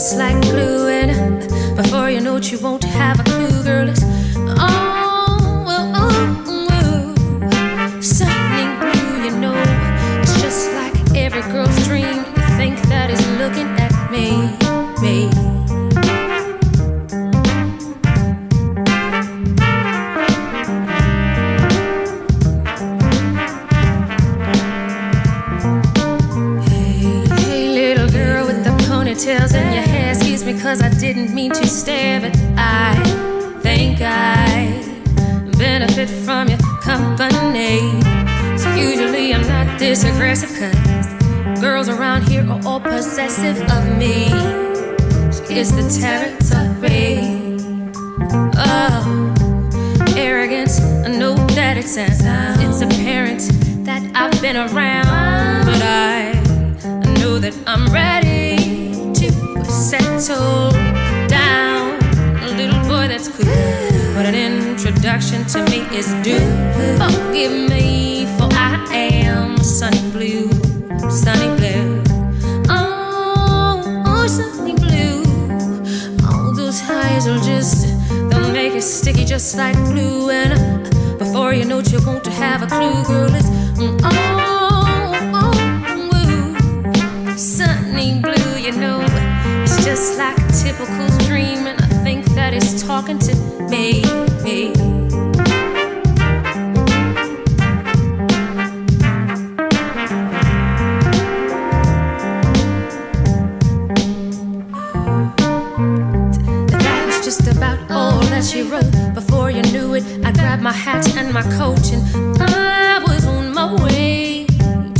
just like glue. And before you know it, you won't have a clue, girl. It's company. So usually I'm not this aggressive, cause girls around here are all possessive of me. It's the territory. Oh, arrogance, I know that it sounds. It's apparent that I've been around, but I, know that I'm ready to settle down. A little boy that's cool, introduction to me is due. Forgive me, for I am sunny blue, sunny blue. Oh, oh, sunny blue. All those highs will just they'll make it sticky just like glue. And before you know it, you won't have a clue, girl. It's mm, oh, oh, sunny blue. You know, it's just like a typical dream, and I think that it's talking to me. Me. Just about all that she wrote. Before you knew it, I grabbed my hat and my coat, and I was on my way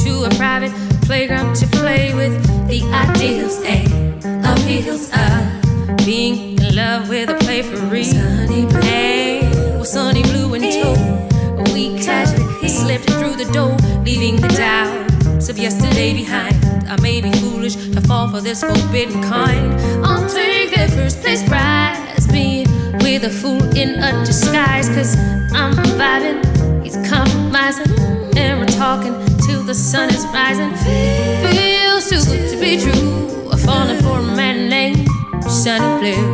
to a private playground to play with the ideals and appeals of being in love with a play for real. Blue, sunny blue and tow. We casually slipped through the door, leaving the doubts of yesterday behind. I may be foolish to fall for this forbidden kind. I'll take that first place prize, being with a fool in a disguise. Cause I'm vibing, he's compromising, and we're talking till the sun is rising. Feels too good to be true. I'm falling for a man named Sunny Blue.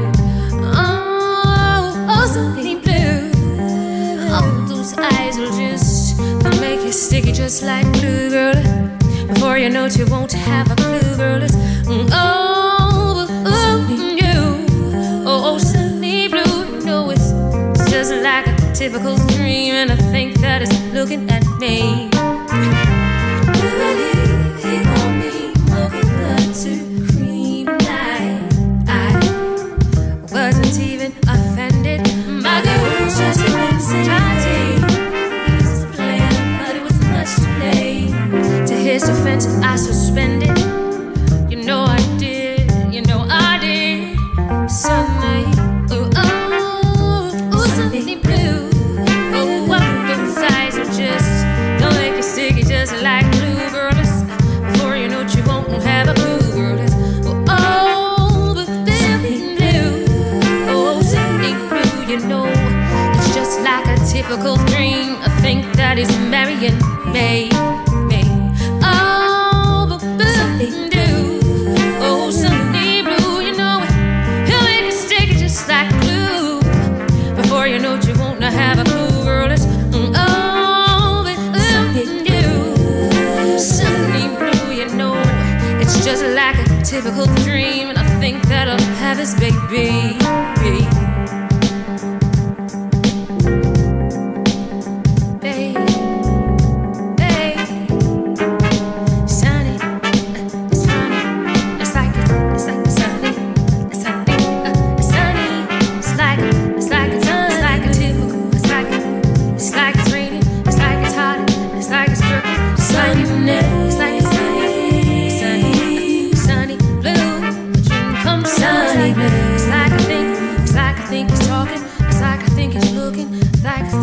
Just like blue girl. Before you know it, you won't have a clue, girl. It's mm, oh, oh, you, oh, oh, sunny blue. You know it's, just like a typical dream, and I think that it's looking at me. You believe on me, milky blood to typical dream. I think that is marrying me. Oh, but oh, blue, you know it. He'll make it sticky just like glue. Before you know it, you have a clue, girl. It's mm, oh, but blue, you know it's just like a typical dream, and I think that I'll have this baby.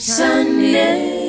Sunday.